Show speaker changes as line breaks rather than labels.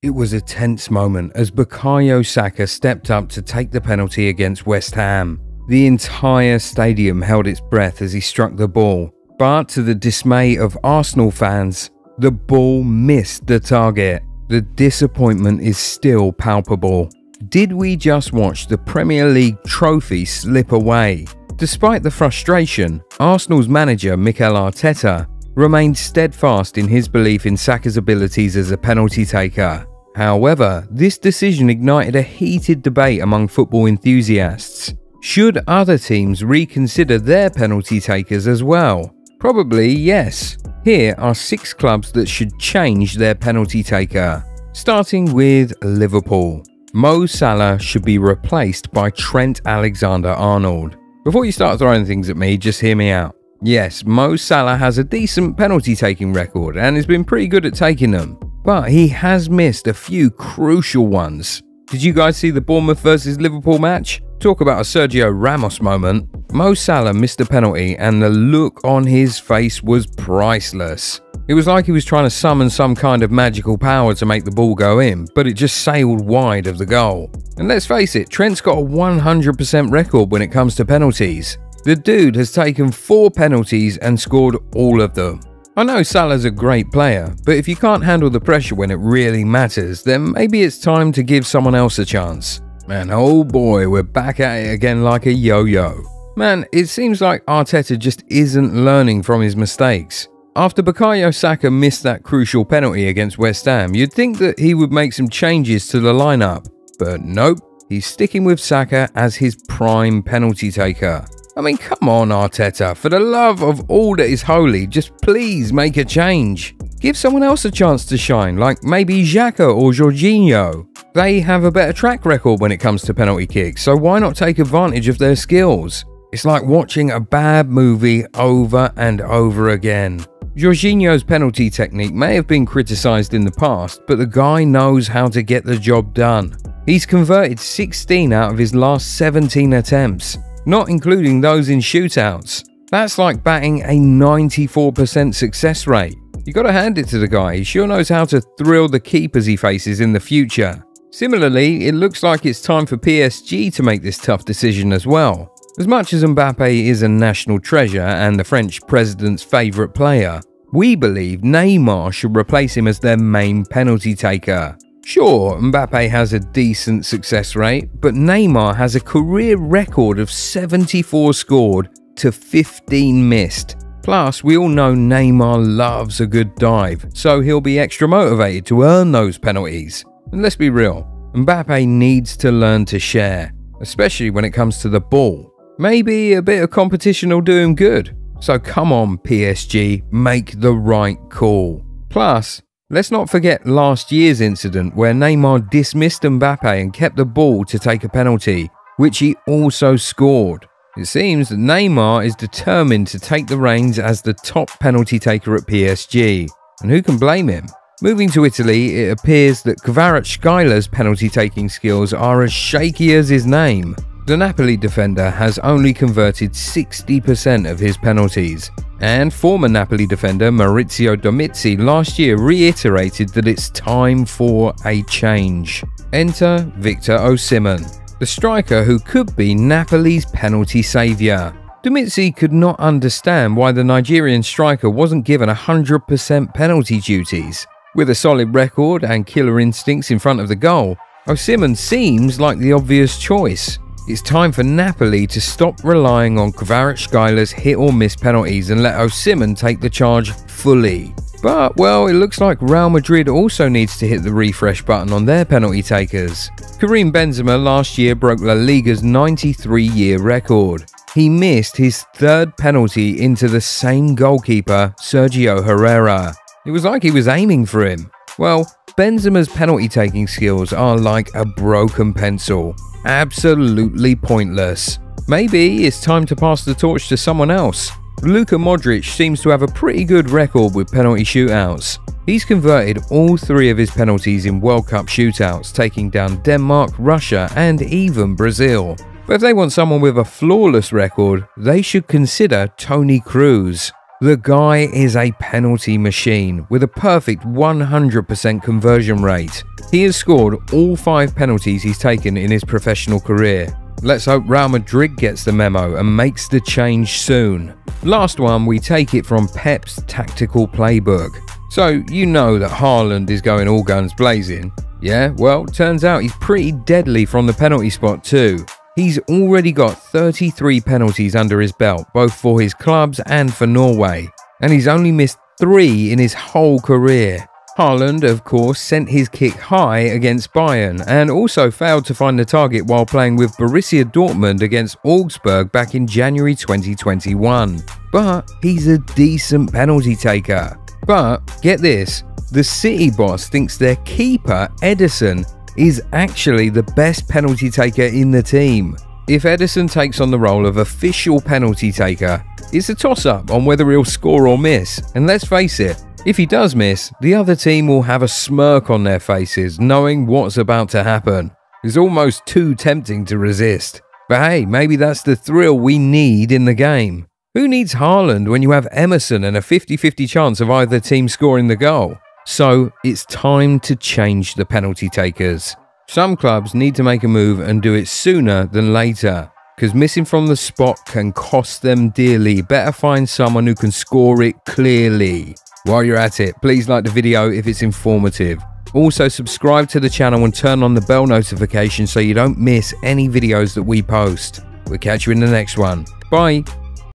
It was a tense moment as Bukayo Saka stepped up to take the penalty against West Ham. The entire stadium held its breath as he struck the ball, but to the dismay of Arsenal fans, the ball missed the target. The disappointment is still palpable. Did we just watch the Premier League trophy slip away? Despite the frustration, Arsenal's manager Mikel Arteta remained steadfast in his belief in Saka's abilities as a penalty taker. However, this decision ignited a heated debate among football enthusiasts. Should other teams reconsider their penalty takers as well? Probably yes. Here are six clubs that should change their penalty taker. Starting with Liverpool. Mo Salah should be replaced by Trent Alexander Arnold. Before you start throwing things at me, just hear me out. Yes, Mo Salah has a decent penalty taking record and has been pretty good at taking them, but he has missed a few crucial ones. Did you guys see the Bournemouth versus Liverpool match? Talk about a Sergio Ramos moment. Mo Salah missed a penalty and the look on his face was priceless. It was like he was trying to summon some kind of magical power to make the ball go in, but it just sailed wide of the goal. And let's face it, Trent's got a 100% record when it comes to penalties. The dude has taken four penalties and scored all of them. I know Salah's a great player, but if you can't handle the pressure when it really matters, then maybe it's time to give someone else a chance. And oh boy, we're back at it again like a yo yo. Man, it seems like Arteta just isn't learning from his mistakes. After Bukayo Saka missed that crucial penalty against West Ham, you'd think that he would make some changes to the lineup. But nope, he's sticking with Saka as his prime penalty taker. I mean, come on, Arteta, for the love of all that is holy, just please make a change. Give someone else a chance to shine, like maybe Xhaka or Jorginho. They have a better track record when it comes to penalty kicks, so why not take advantage of their skills? It's like watching a bad movie over and over again. Jorginho's penalty technique may have been criticised in the past, but the guy knows how to get the job done. He's converted 16 out of his last 17 attempts, not including those in shootouts. That's like batting a 94% success rate. You gotta hand it to the guy, he sure knows how to thrill the keepers he faces in the future. Similarly, it looks like it's time for PSG to make this tough decision as well. As much as Mbappe is a national treasure and the French president's favourite player, we believe Neymar should replace him as their main penalty taker. Sure, Mbappe has a decent success rate, but Neymar has a career record of 74 scored to 15 missed. Plus, we all know Neymar loves a good dive, so he'll be extra motivated to earn those penalties. And let's be real, Mbappe needs to learn to share, especially when it comes to the ball. Maybe a bit of competition will do him good. So come on, PSG, make the right call. Plus, let's not forget last year's incident where Neymar dismissed Mbappe and kept the ball to take a penalty, which he also scored. It seems that Neymar is determined to take the reins as the top penalty taker at PSG. And who can blame him? Moving to Italy, it appears that Kvaratskhelia penalty taking skills are as shaky as his name. The Napoli defender has only converted 60% of his penalties, and former Napoli defender Maurizio Domizzi last year reiterated that it's time for a change. Enter Victor Osimhen, the striker who could be Napoli's penalty saviour. Domizzi could not understand why the Nigerian striker wasn't given 100% penalty duties. With a solid record and killer instincts in front of the goal, Osimhen seems like the obvious choice. It's time for Napoli to stop relying on Kvaratskhelia hit or miss penalties and let Osimhen take the charge fully. But, well, it looks like Real Madrid also needs to hit the refresh button on their penalty takers. Karim Benzema last year broke La Liga's 93 year record. He missed his third penalty into the same goalkeeper, Sergio Herrera. It was like he was aiming for him. Well, Benzema's penalty taking skills are like a broken pencil. Absolutely pointless. Maybe it's time to pass the torch to someone else. Luka Modric seems to have a pretty good record with penalty shootouts. He's converted all three of his penalties in World Cup shootouts, taking down Denmark, Russia, and even Brazil. But if they want someone with a flawless record, they should consider Toni Kroos. The guy is a penalty machine with a perfect 100% conversion rate. He has scored all five penalties he's taken in his professional career. Let's hope Real Madrid gets the memo and makes the change soon. Last one, we take it from Pep's tactical playbook. So, you know that Haaland is going all guns blazing. Yeah, well, turns out he's pretty deadly from the penalty spot too. He's already got 33 penalties under his belt, both for his clubs and for Norway, and he's only missed three in his whole career. Haaland, of course, sent his kick high against Bayern and also failed to find the target while playing with Borussia Dortmund against Augsburg back in January 2021. But he's a decent penalty taker. But get this the City boss thinks their keeper, Ederson, is actually the best penalty taker in the team. If Ederson takes on the role of official penalty taker, it's a toss up on whether he'll score or miss, and let's face it, if he does miss, the other team will have a smirk on their faces, knowing what's about to happen. It's almost too tempting to resist. But hey, maybe that's the thrill we need in the game. Who needs Haaland when you have Ederson and a 50 50 chance of either team scoring the goal? So it's time to change the penalty takers. Some clubs need to make a move and do it sooner than later, because missing from the spot can cost them dearly. Better find someone who can score it clearly. While you're at it, please like the video if it's informative. Also, subscribe to the channel and turn on the bell notification so you don't miss any videos that we post. We'll catch you in the next one. Bye.